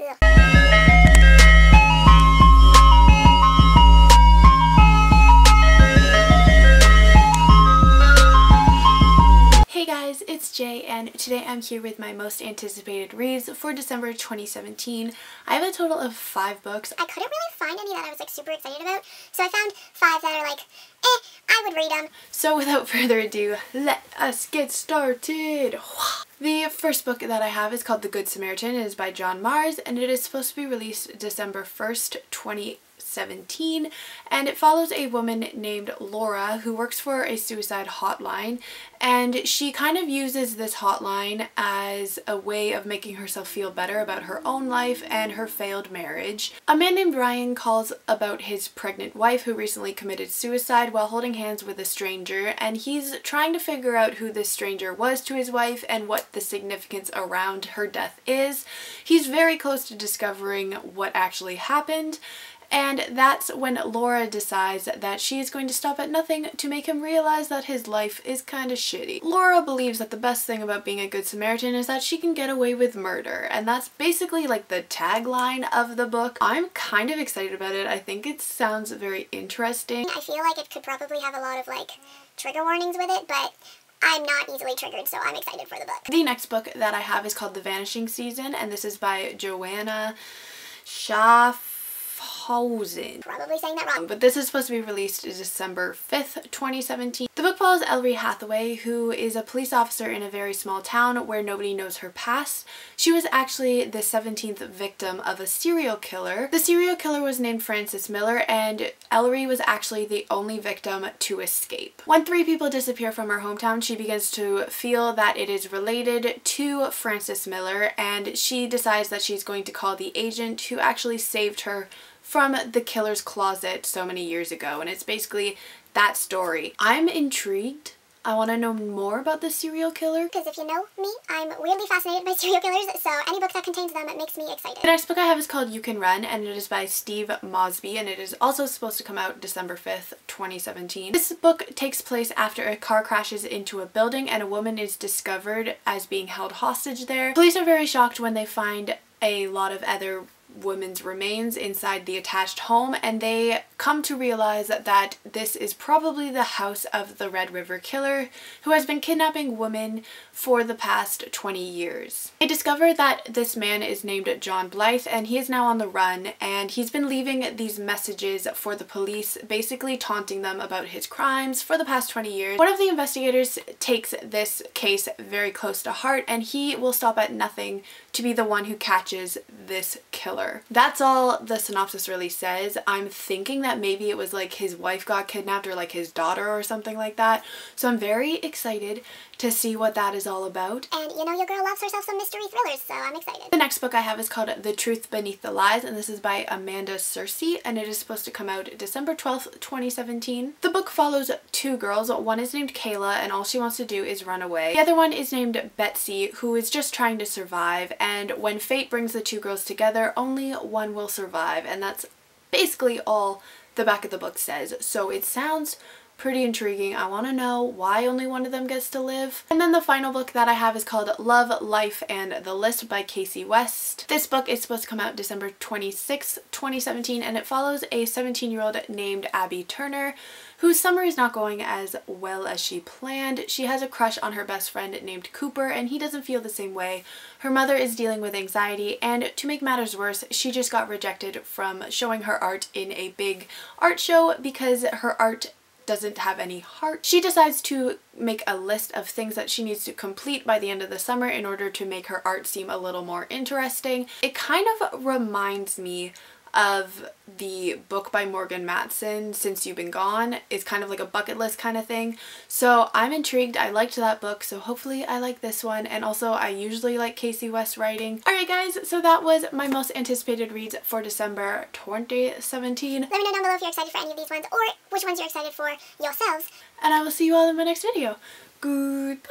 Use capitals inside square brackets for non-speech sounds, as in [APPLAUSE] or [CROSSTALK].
Hey guys, it's Jay and today I'm here with my most anticipated reads for December 2017. I have a total of five books. I couldn't really find any that I was like super excited about, so I found five that are like, eh, I would read them. So without [LAUGHS] further ado, let us get started. First book that I have is called The Good Samaritan. It is by John Marss and it is supposed to be released December 1st, 2018. 17 and it follows a woman named Laura who works for a suicide hotline and she kind of uses this hotline as a way of making herself feel better about her own life and her failed marriage. A man named Ryan calls about his pregnant wife who recently committed suicide while holding hands with a stranger and he's trying to figure out who this stranger was to his wife and what the significance around her death is. He's very close to discovering what actually happened and that's when Laura decides that she is going to stop at nothing to make him realize that his life is kind of shitty. Laura believes that the best thing about being a good Samaritan is that she can get away with murder and that's basically like the tagline of the book. I'm kind of excited about it. I think it sounds very interesting. I feel like it could probably have a lot of like trigger warnings with it but I'm not easily triggered, so I'm excited for the book. The next book that I have is called The Vanishing Season, and this is by Joanna Schaff Hausen. Probably saying that wrong. But this is supposed to be released December 5th, 2017. The book follows Ellery Hathaway, who is a police officer in a very small town where nobody knows her past. She was actually the 17th victim of a serial killer. The serial killer was named Francis Miller, and Ellery was actually the only victim to escape. When three people disappear from her hometown, she begins to feel that it is related to Francis Miller, and she decides that she's going to call the agent who actually saved her from the killer's closet so many years ago and it's basically that story. I'm intrigued. I want to know more about the serial killer. Because if you know me, I'm weirdly fascinated by [LAUGHS] serial killers, so any book that contains them, makes me excited. The next book I have is called You Can Run, and it is by Steve Mosby, and it is also supposed to come out December 5th, 2017. This book takes place after a car crashes into a building and a woman is discovered as being held hostage there. Police are very shocked when they find a lot of other woman's remains inside the attached home and they come to realize that, this is probably the house of the Red River Killer who has been kidnapping women for the past 20 years. They discover that this man is named John Blythe and he is now on the run and he's been leaving these messages for the police basically taunting them about his crimes for the past 20 years. One of the investigators takes this case very close to heart and he will stop at nothing to be the one who catches this killer. That's all the synopsis really says. I'm thinking that maybe it was like his wife got kidnapped or like his daughter or something like that. So I'm very excited to see what that is all about. And you know your girl loves herself some mystery thrillers, so I'm excited. The next book I have is called The Truth Beneath the Lies and this is by Amanda Searcy and it is supposed to come out December 12th, 2017. The book follows two girls. One is named Kayla and all she wants to do is run away. The other one is named Betsy who is just trying to survive and when fate brings the two girls together only one will survive and that's basically all the back of the book says. So it sounds pretty intriguing. I want to know why only one of them gets to live. And then the final book that I have is called Love, Life, and the List by Kasie West. This book is supposed to come out December 26, 2017, and it follows a 17-year-old named Abby Turner whose summer is not going as well as she planned. She has a crush on her best friend named Cooper and he doesn't feel the same way. Her mother is dealing with anxiety and to make matters worse, she just got rejected from showing her art in a big art show because her art doesn't have any heart. She decides to make a list of things that she needs to complete by the end of the summer in order to make her art seem a little more interesting. It kind of reminds me of the book by Morgan Matson, Since You've Been Gone. It's kind of like a bucket list kind of thing. So I'm intrigued. I liked that book, so hopefully I like this one. And also I usually like Kasie West writing. Alright guys, so that was my most anticipated reads for December 2017. Let me know down below if you're excited for any of these ones or which ones you're excited for yourselves. And I will see you all in my next video. Goodbye!